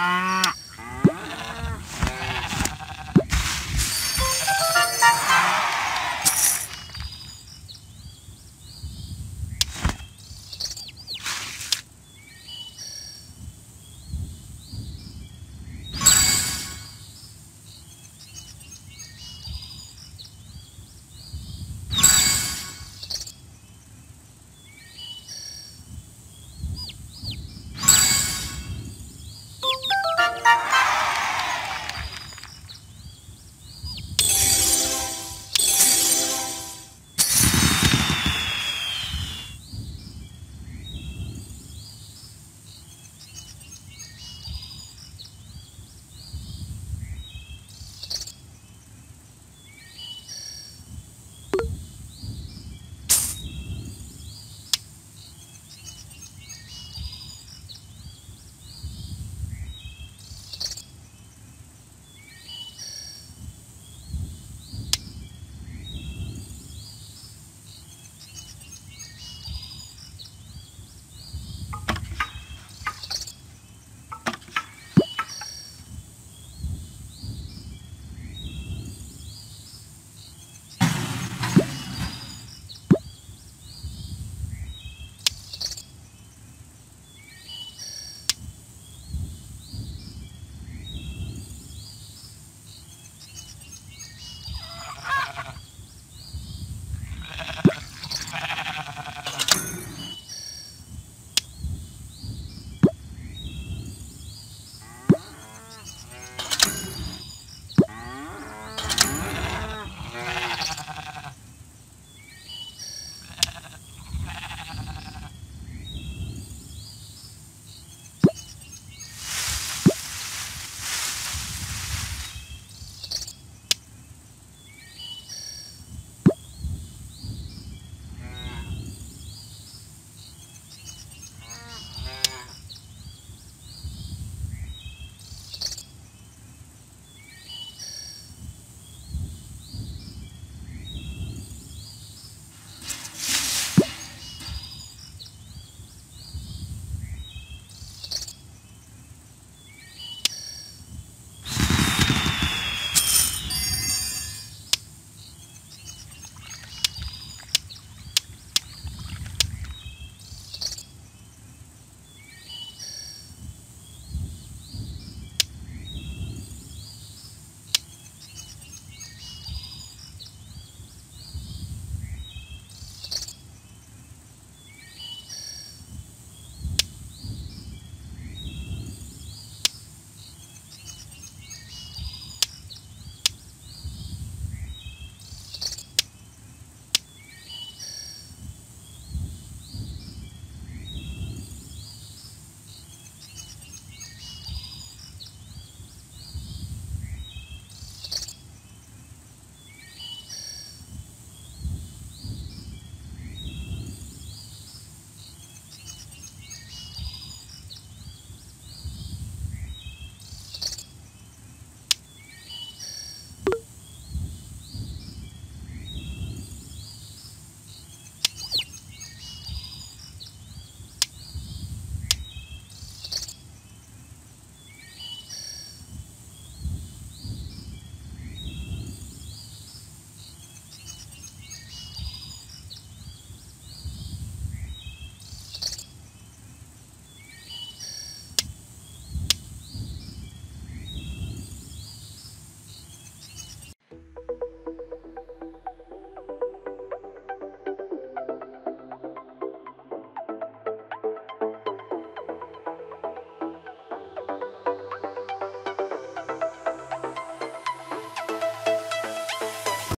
Ah.